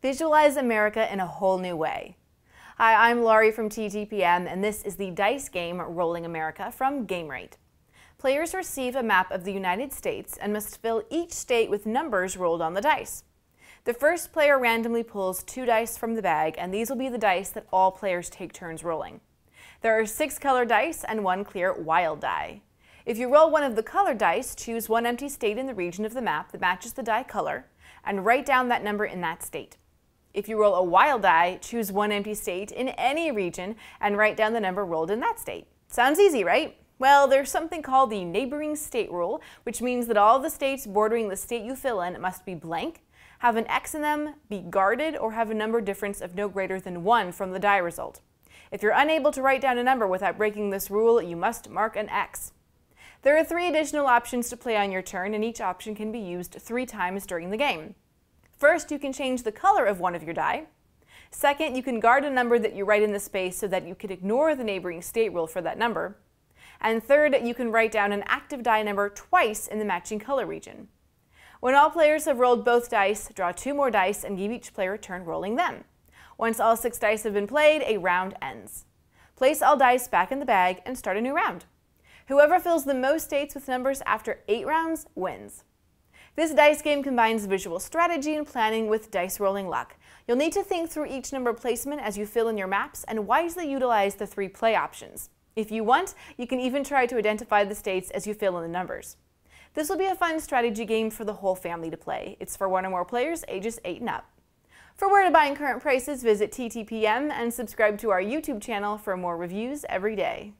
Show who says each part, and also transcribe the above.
Speaker 1: Visualize America in a whole new way. Hi, I'm Laurie from TTPM, and this is the dice game Rolling America from Gamewright. Players receive a map of the United States and must fill each state with numbers rolled on the dice. The first player randomly pulls two dice from the bag, and these will be the dice that all players take turns rolling. There are six colored dice and one clear wild die. If you roll one of the colored dice, choose one empty state in the region of the map that matches the die color, and write down that number in that state. If you roll a wild die, choose one empty state in any region and write down the number rolled in that state. Sounds easy, right? Well, there's something called the neighboring state rule, which means that all the states bordering the state you fill in must be blank, have an X in them, be guarded, or have a number difference of no greater than 1 from the die result. If you're unable to write down a number without breaking this rule, you must mark an X. There are three additional options to play on your turn, and each option can be used three times during the game. First, you can change the color of one of your die. Second, you can guard a number that you write in the space so that you can ignore the neighboring state rule for that number. And third, you can write down an active die number twice in the matching color region. When all players have rolled both dice, draw two more dice and give each player a turn rolling them. Once all six dice have been played, a round ends. Place all dice back in the bag and start a new round. Whoever fills the most states with numbers after eight rounds wins. This dice game combines visual strategy and planning with dice rolling luck. You'll need to think through each number placement as you fill in your maps and wisely utilize the three play options. If you want, you can even try to identify the states as you fill in the numbers. This will be a fun strategy game for the whole family to play. It's for one or more players ages 8 and up. For where to buy and current prices, visit TTPM and subscribe to our YouTube channel for more reviews every day.